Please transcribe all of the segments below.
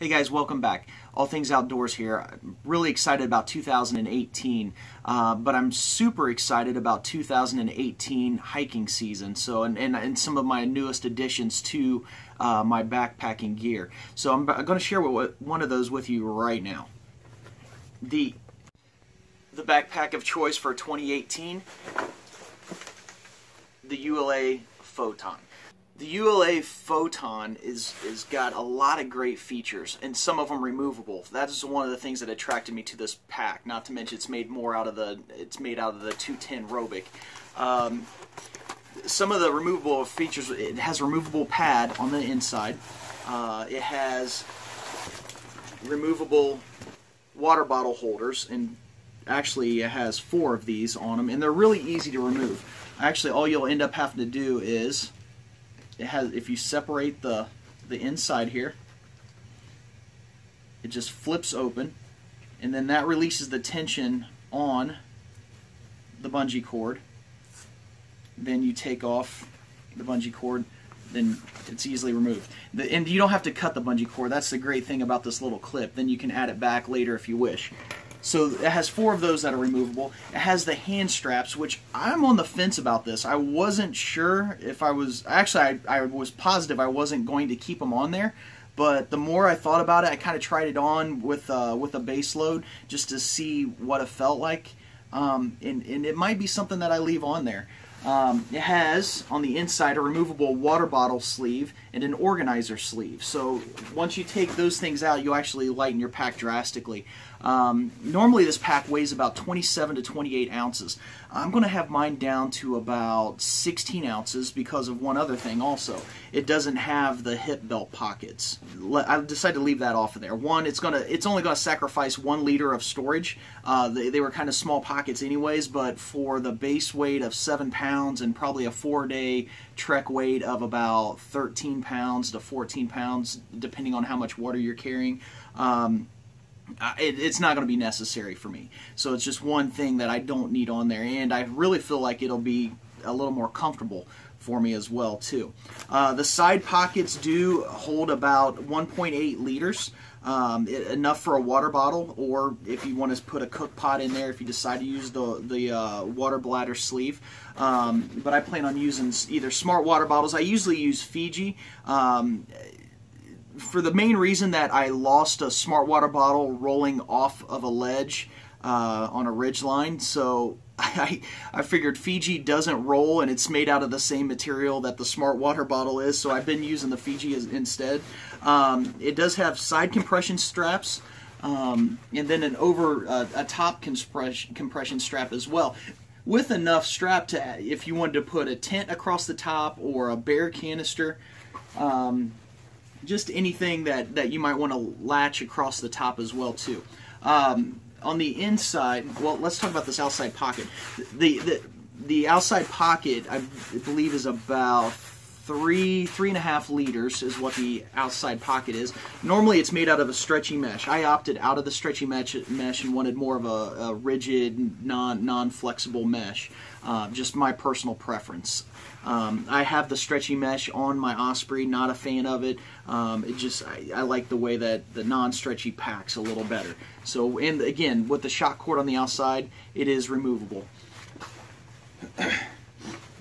Hey guys, welcome back. All Things Outdoors here. I'm really excited about 2018, uh, but I'm super excited about 2018 hiking season. So, and, and, and some of my newest additions to uh, my backpacking gear. So I'm, going to share what, one of those with you right now. The the backpack of choice for 2018, the ULA Photon. The ULA Photon is is got a lot of great features, and some of them removable. That is one of the things that attracted me to this pack. Not to mention, it's made more out of the it's made out of the 210 Robic. Um, some of the removable features. It has removable pad on the inside. Uh, it has removable water bottle holders, and actually it has four of these on them, and they're really easy to remove. Actually, all you'll end up having to do is it has if you separate the the inside here it just flips open and then that releases the tension on the bungee cord. Then you take off the bungee cord then it's easily removed. The, and you don't have to cut the bungee cord. That's the great thing about this little clip. Then you can add it back later if you wish so it has four of those that are removable. It has the hand straps, which I'm on the fence about this. I wasn't sure if I was actually I, I was positive I wasn't going to keep them on there. But the more I thought about it, I kind of tried it on with uh, with a base load just to see what it felt like, um, and, and it might be something that I leave on there. Um, it has on the inside a removable water bottle sleeve and an organizer sleeve. So once you take those things out, you actually lighten your pack drastically. Um, normally this pack weighs about 27 to 28 ounces. I'm going to have mine down to about 16 ounces because of one other thing also. It doesn't have the hip belt pockets. I decided to leave that off of there. One, it's gonna it's only going to sacrifice one liter of storage. Uh, they, they were kind of small pockets anyways, but for the base weight of 7 pounds and probably a 4-day trek weight of about 13 pounds to 14 pounds, depending on how much water you're carrying, um, it, it's not going to be necessary for me. So it's just one thing that I don't need on there, and I really feel like it'll be a little more comfortable for me as well too. Uh, the side pockets do hold about 1.8 liters, um, it, enough for a water bottle, or if you want to put a cook pot in there, if you decide to use the the uh, water bladder sleeve. Um, but I plan on using either smart water bottles. I usually use Fiji. Um, for the main reason that I lost a smart water bottle rolling off of a ledge uh, on a ridge line. So I, I figured Fiji doesn't roll and it's made out of the same material that the smart water bottle is. So I've been using the Fiji as, instead. Um, it does have side compression straps. Um, and then an over uh, a top compression, compression strap as well with enough strap to if you wanted to put a tent across the top or a bear canister um, just anything that, that you might want to latch across the top as well too. Um, on the inside, well, let's talk about this outside pocket. The, the, the outside pocket, I believe, is about three three and a half liters is what the outside pocket is. Normally, it's made out of a stretchy mesh. I opted out of the stretchy mesh, mesh and wanted more of a, a rigid, non non flexible mesh. Uh, just my personal preference. Um, I have the stretchy mesh on my Osprey. Not a fan of it. Um, it just I, I, like the way that the non-stretchy packs a little better. So and again with the shock cord on the outside, it is removable.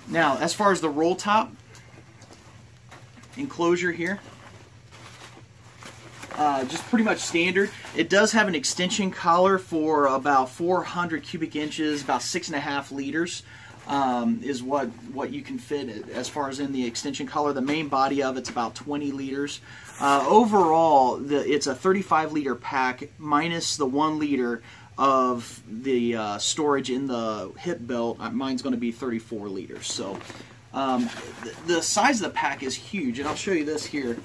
now as far as the roll top, enclosure here. Uh, just pretty much standard. It does have an extension collar for about 400 cubic inches, about six and a half liters. Um, is what what you can fit as far as in the extension collar. The main body of it's about 20 liters. Uh, overall, the, it's a 35 liter pack minus the one liter of the uh, storage in the hip belt. Uh, mine's going to be 34 liters. So um, the, the, size of the pack is huge, and I'll show you this here.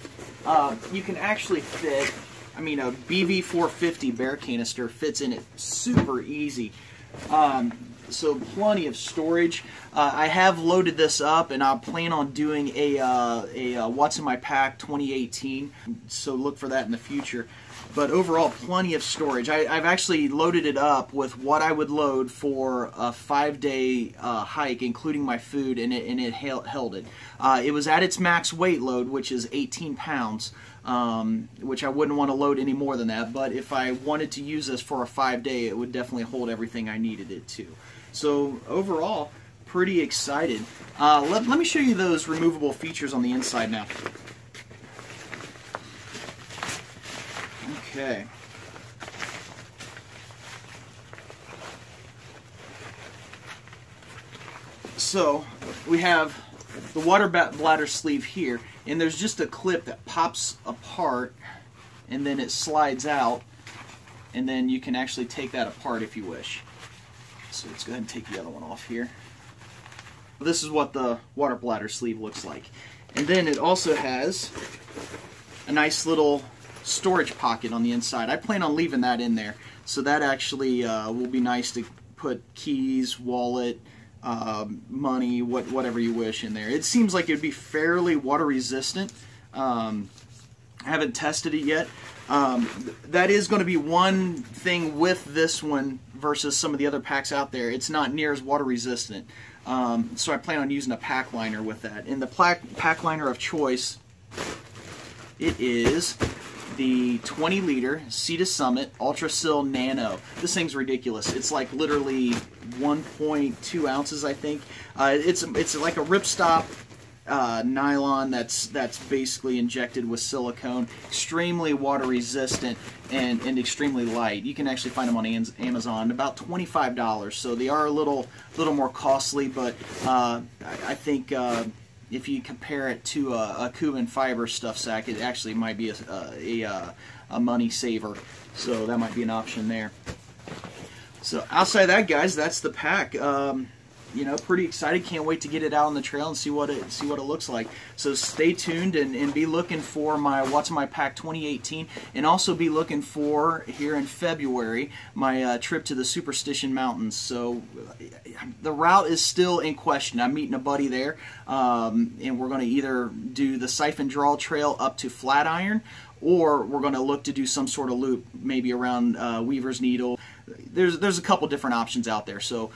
Uh, you can actually fit, I mean, a BV450 bear canister fits in it super easy. Um, so plenty of storage. Uh, I have loaded this up, and I plan on doing a, uh, a uh, What's in My Pack 2018, so look for that in the future. But overall, plenty of storage. I, have actually loaded it up with what I would load for a five-day uh, hike, including my food, and it, and it held it. Uh, it was at its max weight load, which is 18 pounds. um, which I wouldn't want to load any more than that. But if I wanted to use this for a five day, it would definitely hold everything I needed it to. So overall, pretty excited. Uh, let, let me show you those removable features on the inside now. Okay. So we have the water bladder sleeve here, and there's just a clip that pops apart, and then it slides out, and then you can actually take that apart if you wish. So let's go ahead and take the other one off here. This is what the water bladder sleeve looks like. And then it also has a nice little storage pocket on the inside. I plan on leaving that in there. So that actually uh, will be nice to put keys, wallet, um, money, what, whatever you wish in there. It seems like it would be fairly water resistant. Um, I haven't tested it yet. Um, that is going to be one thing with this one versus some of the other packs out there. It's not near as water resistant. Um, so I plan on using a pack liner with that. And the pack liner of choice, it is the 20 liter Sea to Summit Ultra Sil Nano. This thing's ridiculous. It's like literally 1.2 ounces, I think. Uh, it's it's like a ripstop uh, nylon that's that's basically injected with silicone, extremely water resistant and, and extremely light. You can actually find them on Amazon, about $25. So they are a little little more costly, but uh, I, I, think uh, if you compare it to a, a Cuben fiber stuff sack, it actually might be a, a, a, a money saver. So that might be an option there. So outside that, guys, that's the pack. Um, you know, pretty excited. Can't wait to get it out on the trail and see what it see what it looks like. So stay tuned and, and be looking for my What's My Pack 2018, and also be looking for here in February my uh, trip to the Superstition Mountains. So the route is still in question. I'm meeting a buddy there, um, and we're going to either do the Siphon Draw Trail up to Flatiron, or we're going to look to do some sort of loop, maybe around uh, Weaver's Needle. There's there's a couple different options out there. So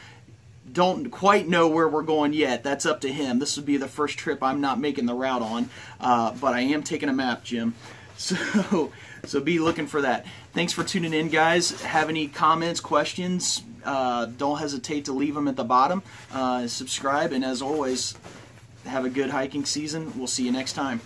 don't quite know where we're going yet. That's up to him. This would be the first trip I'm not making the route on, uh, but I am taking a map, Jim. So, so be looking for that. Thanks for tuning in, guys. Have any comments, questions? Uh, don't hesitate to leave them at the bottom. Uh, subscribe, and as always, have a good hiking season. We'll see you next time.